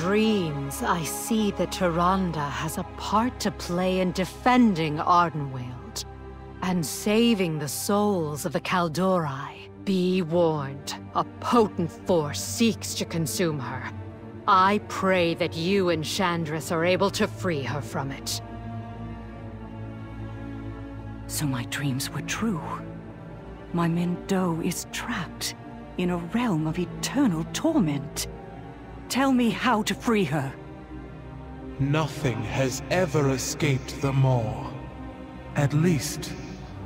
dreams, I see that Tyrande has a part to play in defending Ardenweald and saving the souls of the Kaldorei. Be warned, a potent force seeks to consume her. I pray that you and Shandris are able to free her from it. So my dreams were true. My Mendo is trapped in a realm of eternal torment. Tell me how to free her. Nothing has ever escaped the Maw. At least,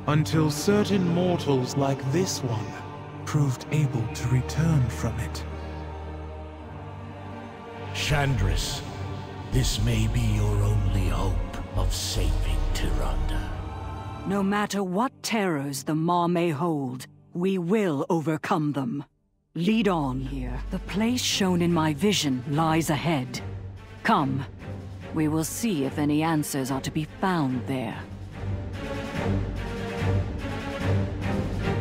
until certain mortals like this one proved able to return from it. Shandris, this may be your only hope of saving Tyrande. No matter what terrors the Maw may hold, we will overcome them. Lead on here. The place shown in my vision lies ahead. Come. We will see if any answers are to be found there.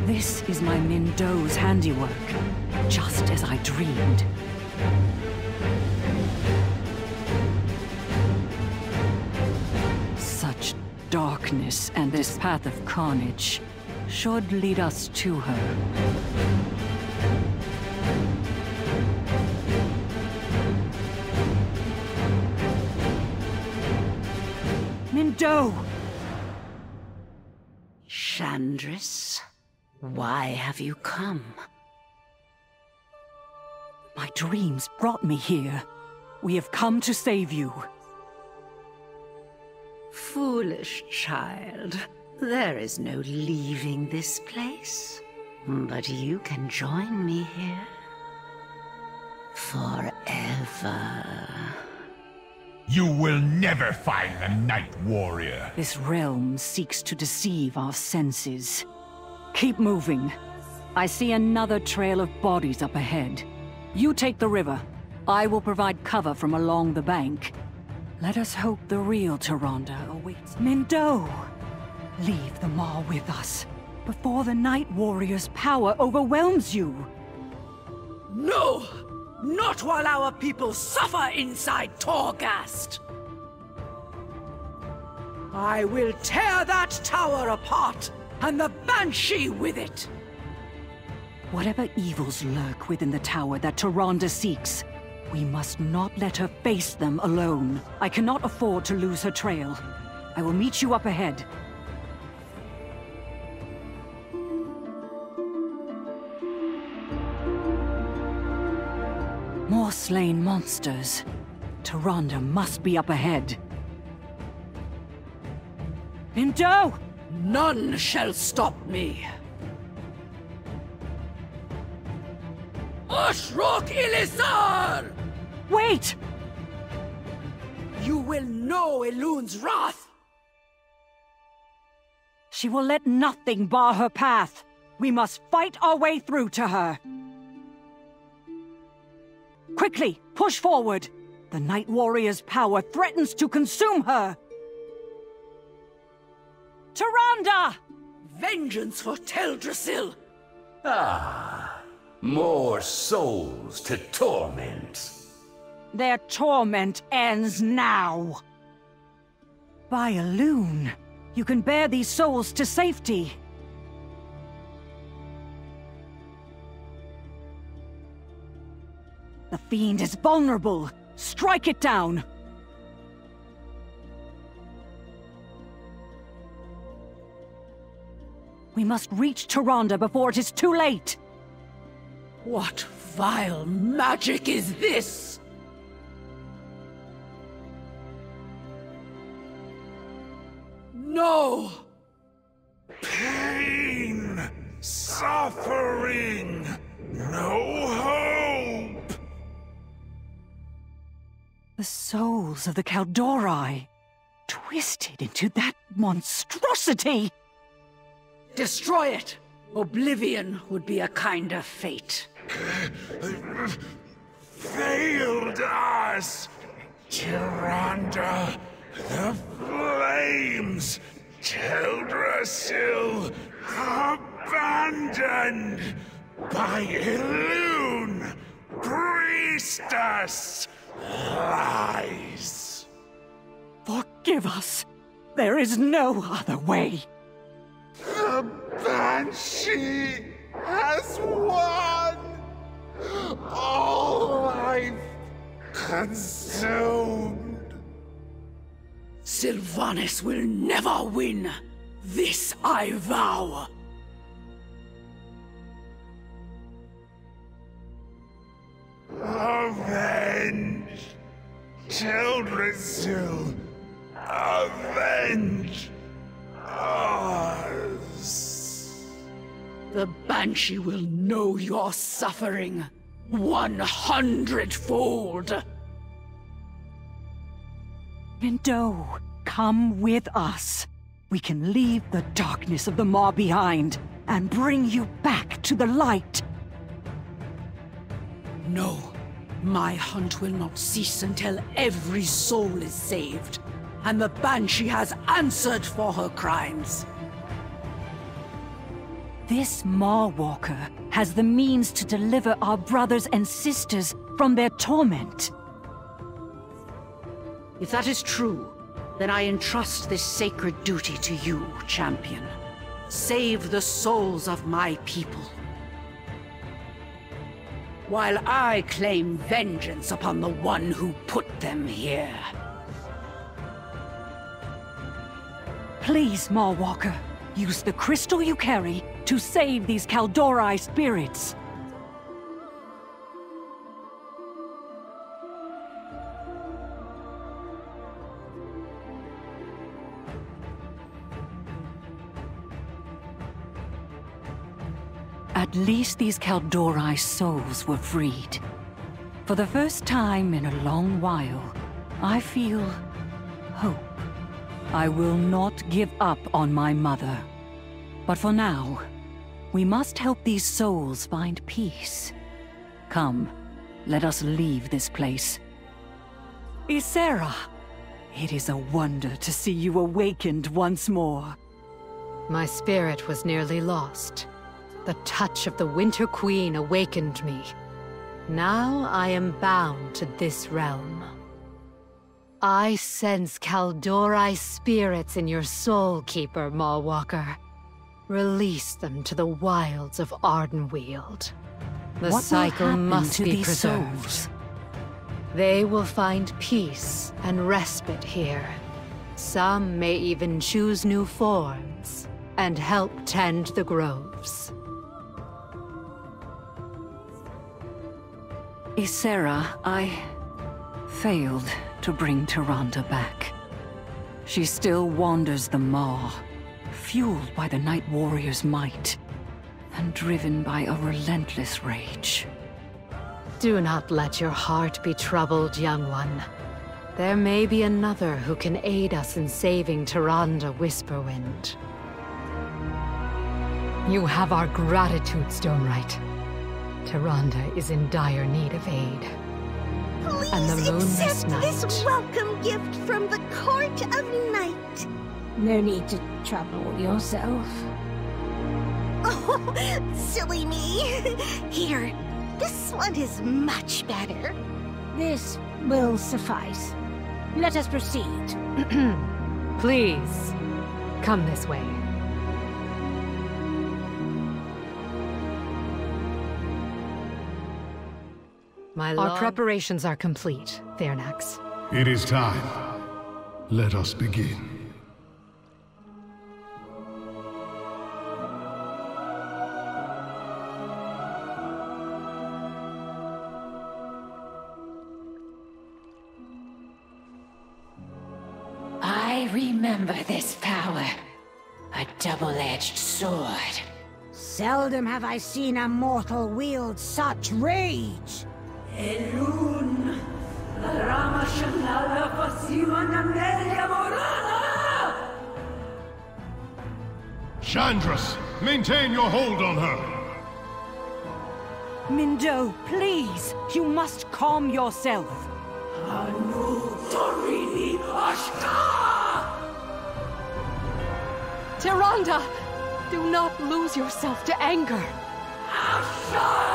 This is my Mindoe's handiwork, just as I dreamed. Such darkness and this path of carnage should lead us to her. Mindoe! Shandris, why have you come? My dreams brought me here. We have come to save you. Foolish child. There is no leaving this place. But you can join me here. Forever. You will never find the Night Warrior. This realm seeks to deceive our senses. Keep moving. I see another trail of bodies up ahead. You take the river. I will provide cover from along the bank. Let us hope the real Tyrande awaits. Mindoe! Leave the Maw with us, before the Night Warrior's power overwhelms you! No! Not while our people suffer inside Torghast! I will tear that tower apart, and the Banshee with it! Whatever evils lurk within the tower that Tyrande seeks, we must not let her face them alone. I cannot afford to lose her trail. I will meet you up ahead. Slain monsters. Tyrande must be up ahead. Mindoe! None shall stop me! Ashrok Ilisar! Wait! You will know Elune's wrath! She will let nothing bar her path. We must fight our way through to her. Quickly, push forward! The Night Warrior's power threatens to consume her! Tyrande! Vengeance for Teldrassil! Ah, more souls to torment. Their torment ends now! By Elune, you can bear these souls to safety. The Fiend is vulnerable! Strike it down! We must reach Tyrande before it is too late! What vile magic is this? No! Pain, suffering, no hope. The souls of the Kaldorei, twisted into that monstrosity! Destroy it! Oblivion would be a kinder fate. Failed us! Tyrande, the flames! Teldrassil, abandoned by Elune, priestess, lies. Forgive us. There is no other way. The Banshee has won! All life consumed! Sylvanas will never win! This I vow! Avenge! Children avenge us! The Banshee will know your suffering one hundredfold! Mindo, oh, come with us. We can leave the darkness of the Maw behind and bring you back to the light. No, my hunt will not cease until every soul is saved, and the Banshee has answered for her crimes. This Maw Walker has the means to deliver our brothers and sisters from their torment. If that is true, then I entrust this sacred duty to you, champion. Save the souls of my people. While I claim vengeance upon the one who put them here. Please, Maw Walker, use the crystal you carry to save these Kaldorei spirits. At least these Kaldorei souls were freed. For the first time in a long while, I feel hope. I will not give up on my mother. But for now, we must help these souls find peace. Come, let us leave this place. Ysera, it is a wonder to see you awakened once more. My spirit was nearly lost. The touch of the Winter Queen awakened me. Now I am bound to this realm. I sense Kaldorei spirits in your soul, Keeper Maw Walker. Release them to the wilds of Ardenweald. The What cycle must be preserved. souls? They will find peace and respite here. Some may even choose new forms and help tend the groves. Ysera, I failed to bring Tyrande back. She still wanders the Maw, fueled by the Night Warrior's might, and driven by a relentless rage. Do not let your heart be troubled, young one. There may be another who can aid us in saving Tyrande Whisperwind. You have our gratitude, Stonewright. Tyrande is in dire need of aid. Please And the moonless accept this welcome gift from the Court of Night. No need to trouble yourself. Oh, silly me. Here, this one is much better. This will suffice. Let us proceed. Please, come this way. My Our lord- preparations are complete, Thernax. It is time. Let us begin. I remember this power. A double-edged sword. Seldom have I seen a mortal wield such rage. Elune! Rama Shanara Fasima Namelia Morana! Shandris, maintain your hold on her. Mindo, please! You must calm yourself! Anu Torini Ashka! Tyrande! Do not lose yourself to anger! Ashal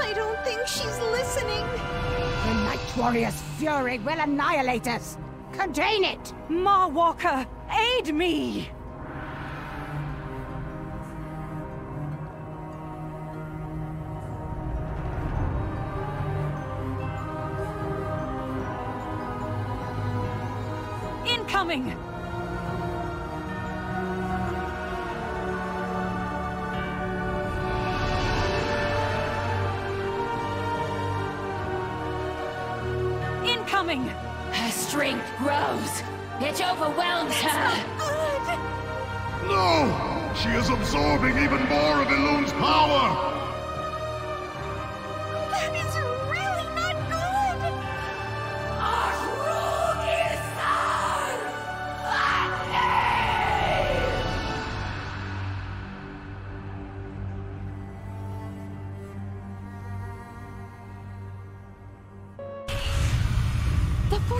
I don't think she's listening. The Night Warrior's fury will annihilate us. Contain it! Maw Walker, aid me! Incoming! Her strength grows. It overwhelms her. No! She is absorbing even more of Elune's power!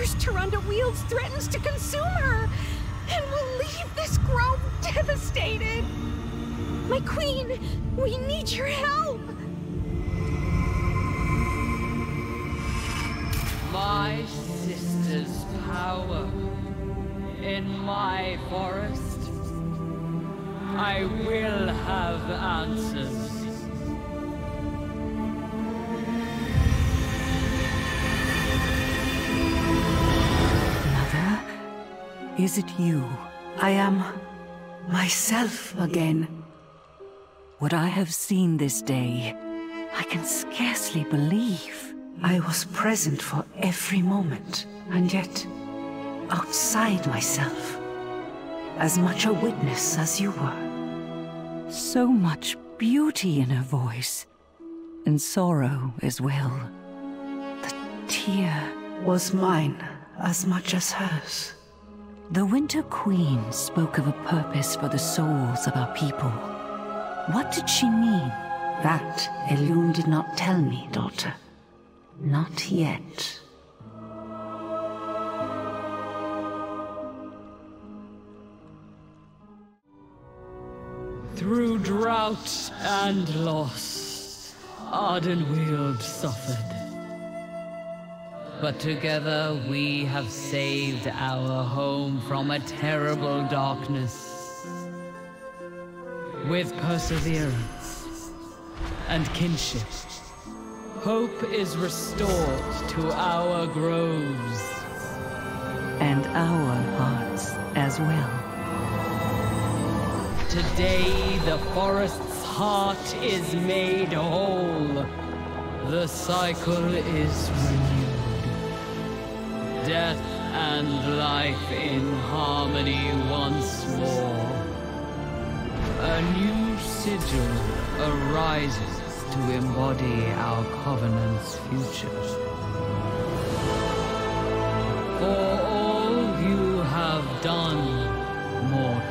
Force Tyrande wields threatens to consume her, and will leave this grove devastated. My queen, we need your help. My sister's power in my forest. I will have answers. Is it you? I am myself again. What I have seen this day, I can scarcely believe. I was present for every moment, and yet outside myself. As much a witness as you were. So much beauty in her voice, and sorrow as well. The tear was mine as much as hers. The Winter Queen spoke of a purpose for the souls of our people. What did she mean? That Elune did not tell me, daughter. Not yet. Through drought and loss, Ardenweald suffered. But together we have saved our home from a terrible darkness. With perseverance and kinship, hope is restored to our groves. And our hearts as well. Today the forest's heart is made whole. The cycle is and life in harmony once more. A new sigil arises to embody our covenant's future. For all you have done, mortal,